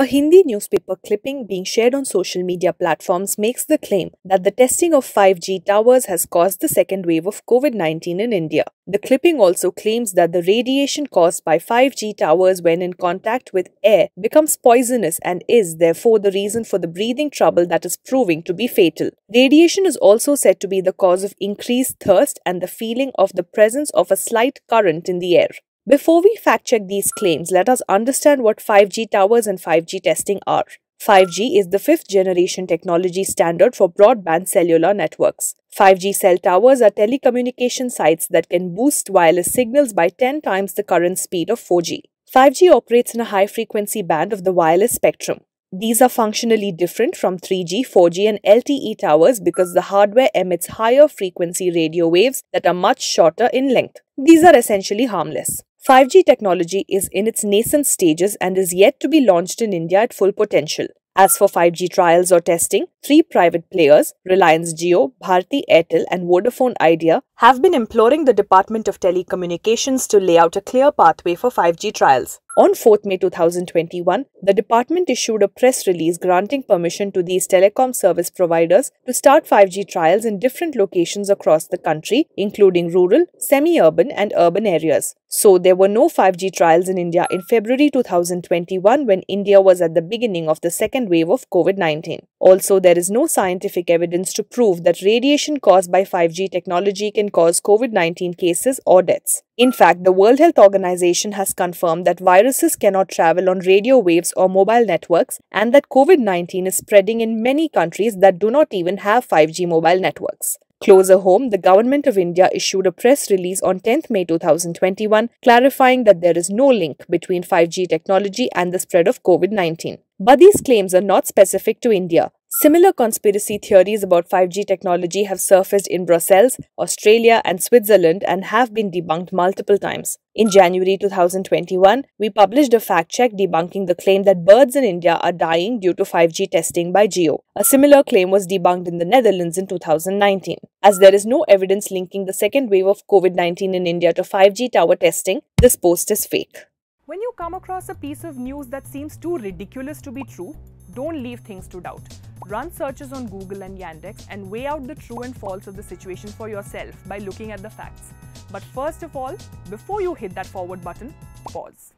A Hindi newspaper clipping being shared on social media platforms makes the claim that the testing of 5G towers has caused the second wave of COVID 19 in India. The clipping also claims that the radiation caused by 5G towers when in contact with air becomes poisonous and is therefore the reason for the breathing trouble that is proving to be fatal. Radiation is also said to be the cause of increased thirst and the feeling of the presence of a slight current in the air. Before we fact check these claims, let us understand what 5G towers and 5G testing are. 5G is the fifth generation technology standard for broadband cellular networks. 5G cell towers are telecommunication sites that can boost wireless signals by 10 times the current speed of 4G. 5G operates in a high frequency band of the wireless spectrum. These are functionally different from 3G, 4G, and LTE towers because the hardware emits higher frequency radio waves that are much shorter in length. These are essentially harmless. 5G technology is in its nascent stages and is yet to be launched in India at full potential. As for 5G trials or testing, three private players, Reliance Jio, Bharti Airtel, and Vodafone Idea, have been imploring the Department of Telecommunications to lay out a clear pathway for 5G trials. On 4th May 2021, the department issued a press release granting permission to these telecom service providers to start 5G trials in different locations across the country, including rural, semi urban, and urban areas. So, there were no 5G trials in India in February 2021 when India was at the beginning of the second wave of COVID 19. Also, there is no scientific evidence to prove that radiation caused by 5G technology can cause COVID 19 cases or deaths. In fact, the World Health Organization has confirmed that viruses cannot travel on radio waves or mobile networks and that COVID 19 is spreading in many countries that do not even have 5G mobile networks. Closer home, the Government of India issued a press release on 10th May 2021 clarifying that there is no link between 5G technology and the spread of COVID 19. But these claims are not specific to India. Similar conspiracy theories about 5G technology have surfaced in Brussels, Australia, and Switzerland and have been debunked multiple times. In January 2021, we published a fact check debunking the claim that birds in India are dying due to 5G testing by Jio. A similar claim was debunked in the Netherlands in 2019. As there is no evidence linking the second wave of COVID 19 in India to 5G tower testing, this post is fake. When you come across a piece of news that seems too ridiculous to be true, don't leave things to doubt. Run searches on Google and Yandex and weigh out the true and false of the situation for yourself by looking at the facts. But first of all, before you hit that forward button, pause.